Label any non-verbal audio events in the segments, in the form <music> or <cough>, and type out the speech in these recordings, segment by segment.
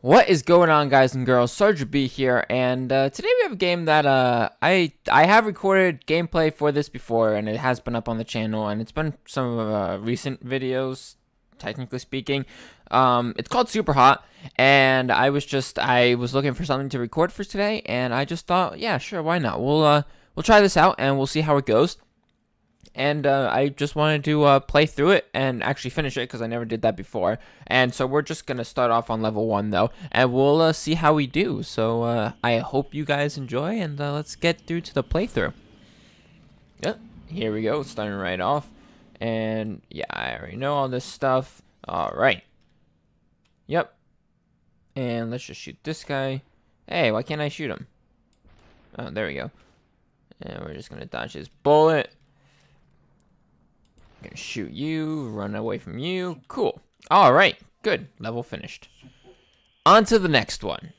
What is going on, guys and girls? Sergeant B here, and uh, today we have a game that uh, I I have recorded gameplay for this before, and it has been up on the channel, and it's been some of uh, recent videos, technically speaking. Um, it's called SuperHot, and I was just I was looking for something to record for today, and I just thought, yeah, sure, why not? We'll uh, we'll try this out, and we'll see how it goes and uh, I just wanted to uh, play through it and actually finish it because I never did that before. And so we're just gonna start off on level one though, and we'll uh, see how we do. So uh, I hope you guys enjoy, and uh, let's get through to the playthrough. Yep, here we go, starting right off, and yeah, I already know all this stuff. All right. Yep. And let's just shoot this guy. Hey, why can't I shoot him? Oh, there we go. And we're just gonna dodge his bullet. Gonna shoot you, run away from you. Cool. All right, good. Level finished. On to the next one.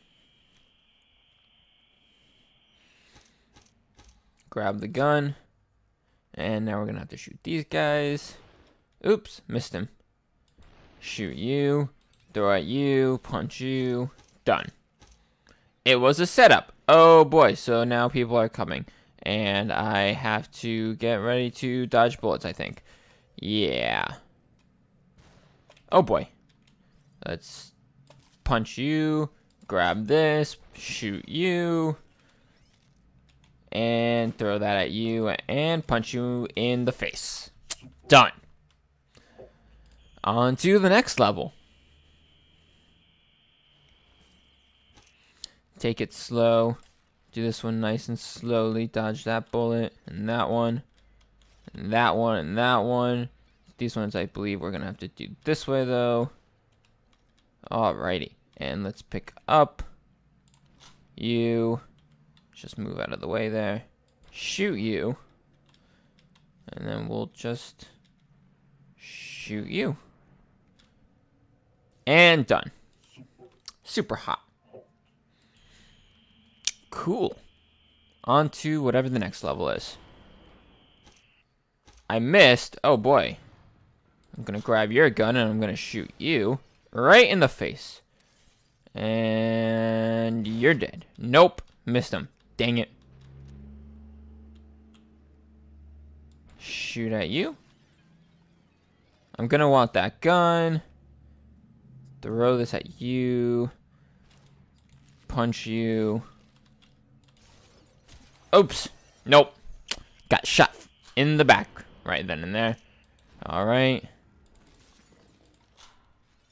Grab the gun. And now we're gonna have to shoot these guys. Oops, missed him. Shoot you. Throw at you. Punch you. Done. It was a setup. Oh boy, so now people are coming. And I have to get ready to dodge bullets, I think. Yeah. Oh boy. Let's punch you, grab this, shoot you, and throw that at you, and punch you in the face. Done. On to the next level. Take it slow. Do this one nice and slowly. Dodge that bullet, and that one. And that one and that one. These ones I believe we're going to have to do this way though. Alrighty. And let's pick up you. Just move out of the way there. Shoot you. And then we'll just shoot you. And done. Super hot. Cool. On to whatever the next level is. I missed. Oh boy. I'm gonna grab your gun and I'm gonna shoot you right in the face. And you're dead. Nope. Missed him. Dang it. Shoot at you. I'm gonna want that gun. Throw this at you. Punch you. Oops. Nope. Got shot in the back right then and there. Alright.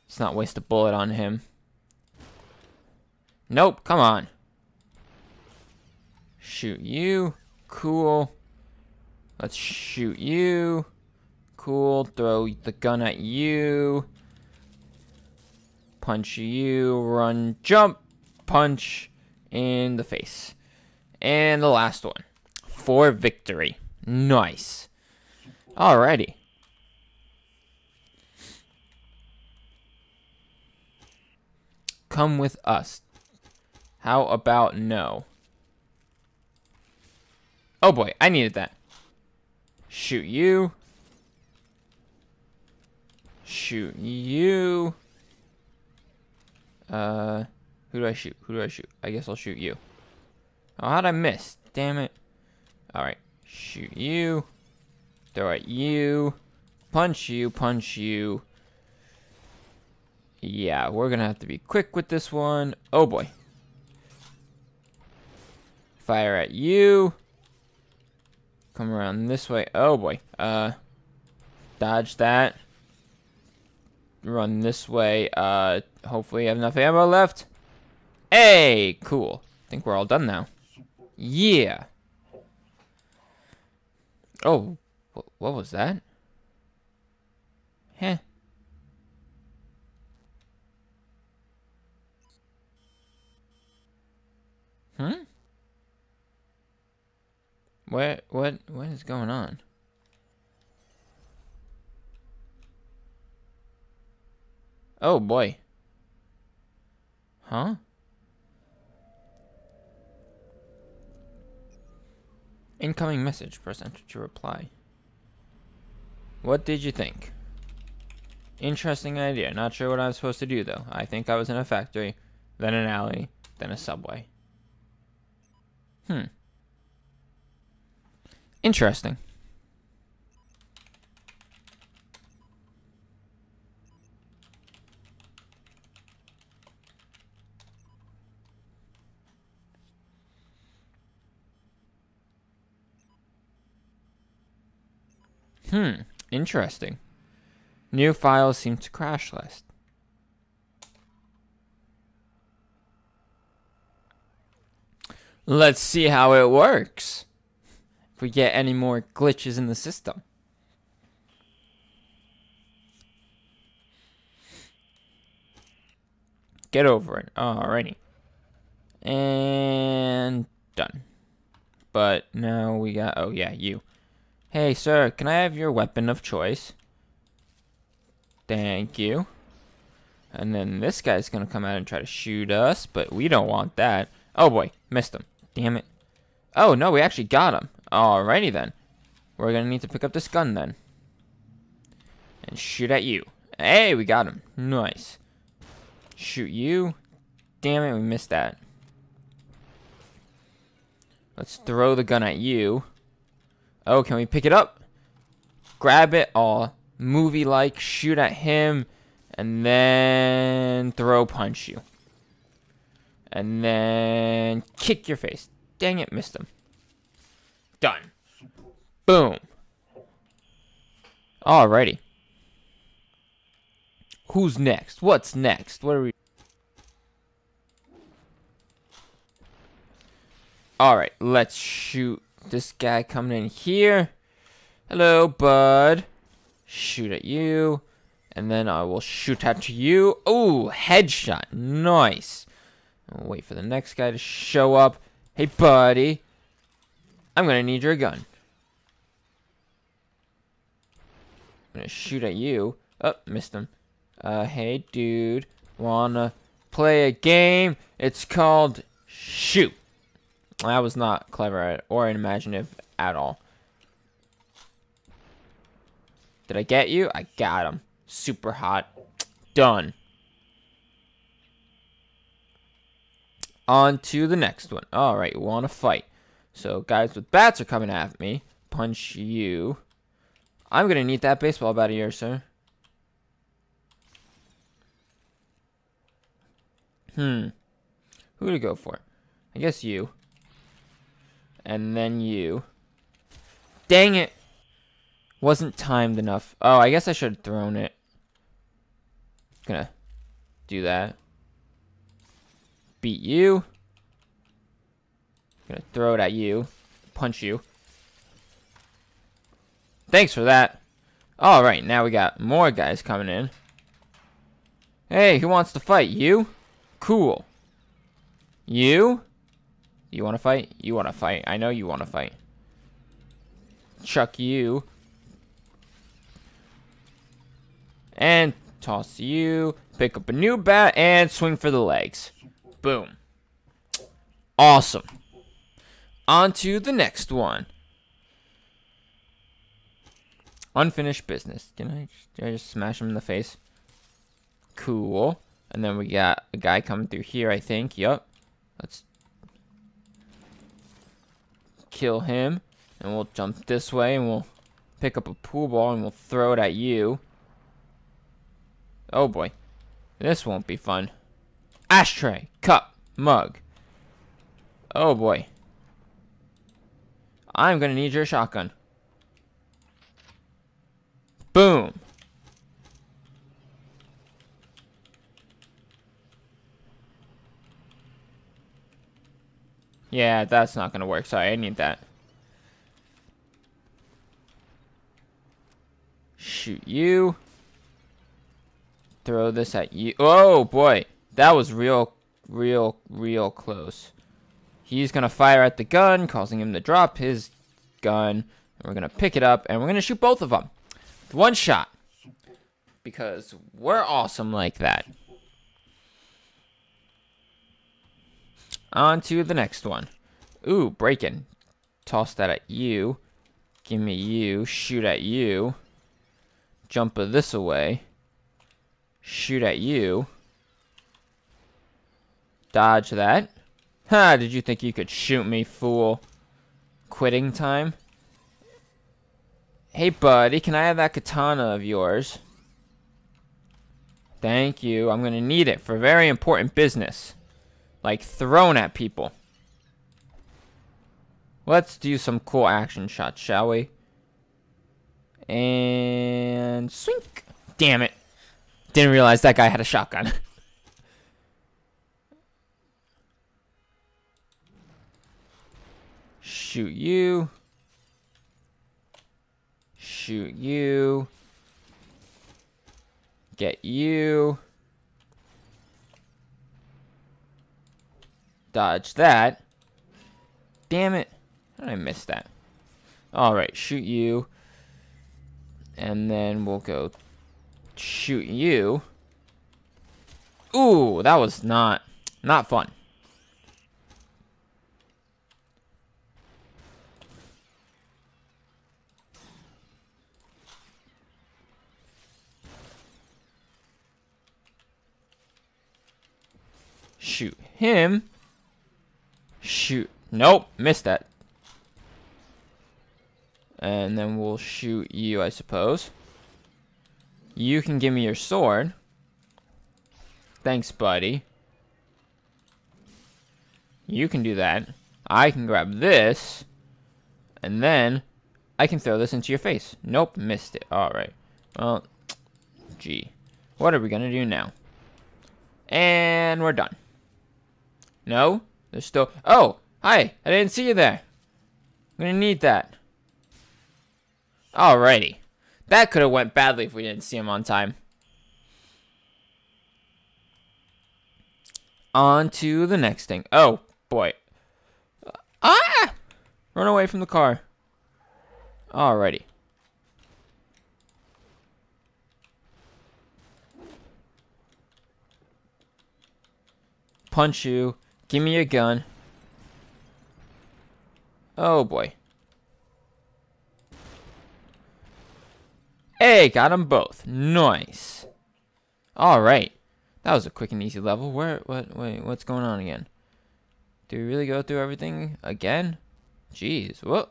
Let's not waste a bullet on him. Nope, come on. Shoot you. Cool. Let's shoot you. Cool. Throw the gun at you. Punch you. Run. Jump. Punch in the face. And the last one. For victory. Nice. Alrighty. Come with us. How about no? Oh boy, I needed that. Shoot you. Shoot you. Uh, who do I shoot? Who do I shoot? I guess I'll shoot you. Oh, how'd I miss? Damn it. Alright. Shoot you. Throw at you. Punch you. Punch you. Yeah, we're to have to be quick with this one. Oh, boy. Fire at you. Come around this way. Oh, boy. Uh, dodge that. Run this way. Uh, hopefully I have enough ammo left. Hey, cool. I think we're all done now. Yeah. Oh, what was that? Heh. Hmm? What what what is going on? Oh boy. Huh? Incoming message. Press enter to reply. What did you think? Interesting idea. Not sure what I'm supposed to do though. I think I was in a factory. then an alley, then a subway. Hmm. Interesting. Hmm, interesting. New files seem to crash list. Let's see how it works. If we get any more glitches in the system. Get over it. Alrighty. And done. But now we got, oh yeah, you. Hey, sir, can I have your weapon of choice? Thank you. And then this guy's gonna come out and try to shoot us, but we don't want that. Oh boy, missed him. Damn it. Oh, no, we actually got him. Alrighty then. We're gonna need to pick up this gun then. And shoot at you. Hey, we got him. Nice. Shoot you. Damn it, we missed that. Let's throw the gun at you. Oh, can we pick it up? Grab it all movie-like, shoot at him, and then throw punch you. And then kick your face. Dang it, missed him. Done. Boom. Alrighty. Who's next? What's next? What are we... Alright, let's shoot this guy coming in here. Hello, bud. Shoot at you. And then I will shoot at you. Oh, headshot. Nice. I'll wait for the next guy to show up. Hey, buddy. I'm going to need your gun. I'm going to shoot at you. Oh, missed him. Uh, hey, dude. Wanna play a game? It's called Shoot. That was not clever or imaginative at all. Did I get you? I got him. Super hot. Done. On to the next one. Alright, want to fight. So, guys with bats are coming at me. Punch you. I'm going to need that baseball bat of yours, sir. Hmm. Who to go for? I guess you. And then you. Dang it! Wasn't timed enough. Oh, I guess I should have thrown it. Gonna do that. Beat you. Gonna throw it at you. Punch you. Thanks for that. Alright, now we got more guys coming in. Hey, who wants to fight? You? Cool. You? You want to fight? You want to fight. I know you want to fight. Chuck you. And toss you. Pick up a new bat and swing for the legs. Boom. Awesome. On to the next one. Unfinished business. Can I, did I just smash him in the face? Cool. And then we got a guy coming through here, I think. Yup. Let's kill him. And we'll jump this way and we'll pick up a pool ball and we'll throw it at you. Oh boy. This won't be fun. Ashtray, cup, mug. Oh boy. I'm gonna need your shotgun. Boom. Yeah, that's not gonna work. Sorry, I need that. Shoot you. Throw this at you. Oh, boy. That was real, real, real close. He's gonna fire at the gun, causing him to drop his gun. we're gonna pick it up, and we're gonna shoot both of them. One shot. Because we're awesome like that. On to the next one. Ooh, breaking. Toss that at you. Give me you. Shoot at you. Jump this away. Shoot at you. Dodge that. Ha, did you think you could shoot me, fool? Quitting time? Hey, buddy, can I have that katana of yours? Thank you. I'm going to need it for very important business. Like thrown at people. Let's do some cool action shots, shall we? And swink. Damn it. Didn't realize that guy had a shotgun. <laughs> Shoot you. Shoot you. Get you. Dodge that. Damn it. How did I miss that? Alright, shoot you. And then we'll go shoot you. Ooh, that was not, not fun. Shoot him. Shoot. Nope, missed that. And then we'll shoot you, I suppose. You can give me your sword. Thanks, buddy. You can do that. I can grab this. And then I can throw this into your face. Nope, missed it. Alright. Well, <tsk> gee. What are we going to do now? And we're done. No? There's still... Oh! Hi! I didn't see you there. I'm to need that. Alrighty. That could have went badly if we didn't see him on time. On to the next thing. Oh, boy. Ah! Run away from the car. Alrighty. Punch you. Give me your gun. Oh, boy. Hey, got them both. Nice. All right. That was a quick and easy level. Where, what, wait, what's going on again? Do we really go through everything again? Jeez, whoa.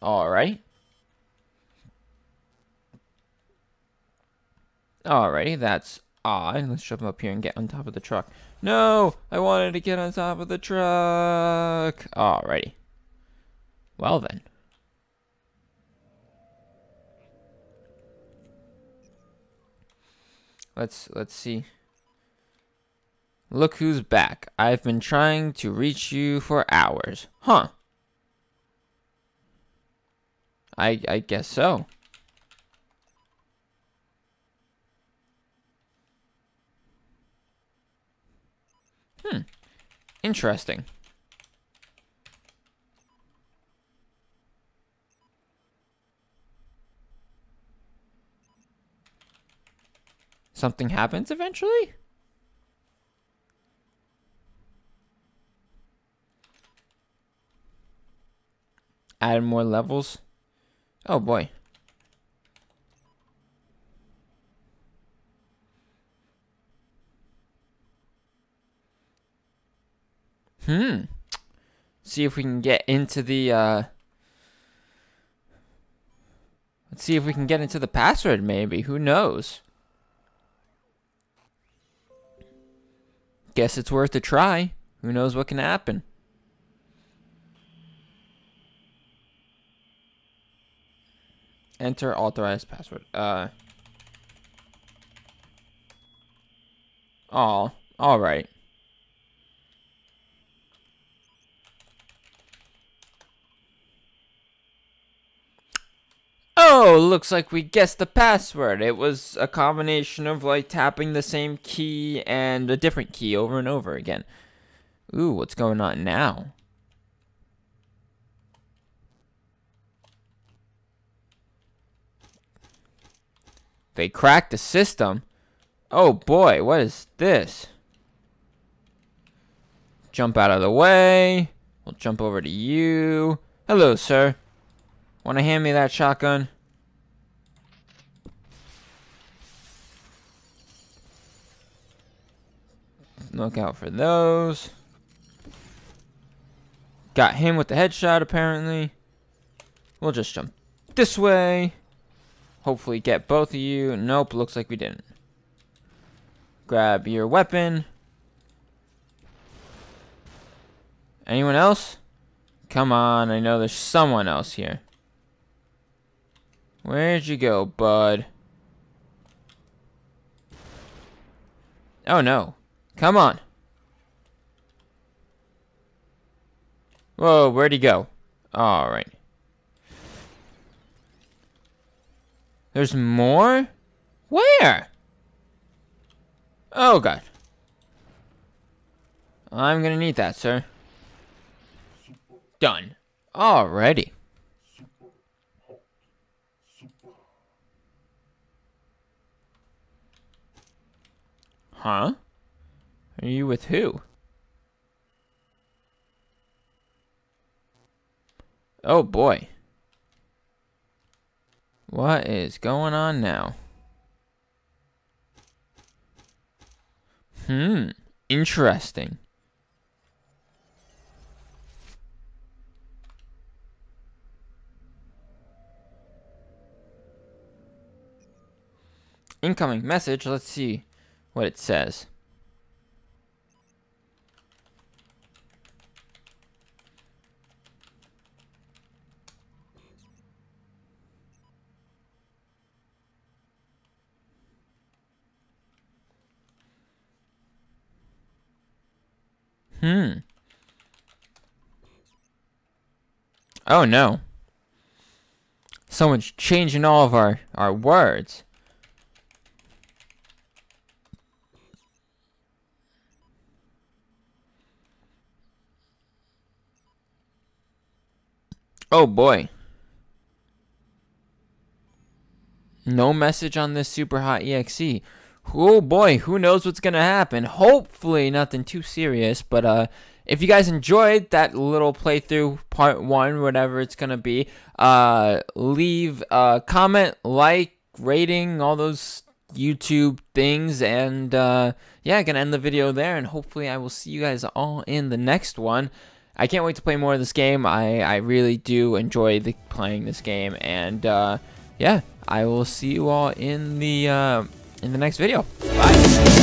All right. Alrighty, that's odd. Let's jump up here and get on top of the truck. No, I wanted to get on top of the truck. Alrighty. Well then. Let's let's see. Look who's back. I've been trying to reach you for hours. Huh. I I guess so. Hmm. Interesting. something happens eventually? Add more levels. Oh boy. Hmm. See if we can get into the, uh... Let's see if we can get into the password, maybe. Who knows? Guess it's worth a try. Who knows what can happen? Enter authorized password. Uh. Oh, all right. Oh, looks like we guessed the password. It was a combination of like tapping the same key and a different key over and over again. Ooh, what's going on now? They cracked the system. Oh boy, what is this? Jump out of the way. We'll jump over to you. Hello, sir. Want to hand me that shotgun? Look out for those. Got him with the headshot, apparently. We'll just jump this way. Hopefully get both of you. Nope, looks like we didn't. Grab your weapon. Anyone else? Come on, I know there's someone else here. Where'd you go, bud? Oh no. Come on. Whoa, where'd he go? Alright. There's more? Where? Oh god. I'm gonna need that, sir. Done. Alrighty. Huh? Are you with who? Oh boy. What is going on now? Hmm. Interesting. Incoming message. Let's see what it says. Hmm. Oh no. Someone's changing all of our, our words. Oh boy. No message on this super hot EXE. Oh boy, who knows what's gonna happen? Hopefully nothing too serious, but uh if you guys enjoyed that little playthrough part one, whatever it's gonna be, uh leave a comment, like, rating, all those YouTube things, and uh yeah, gonna end the video there and hopefully I will see you guys all in the next one. I can't wait to play more of this game. I, I really do enjoy the, playing this game. And, uh, yeah, I will see you all in the, uh, in the next video. Bye.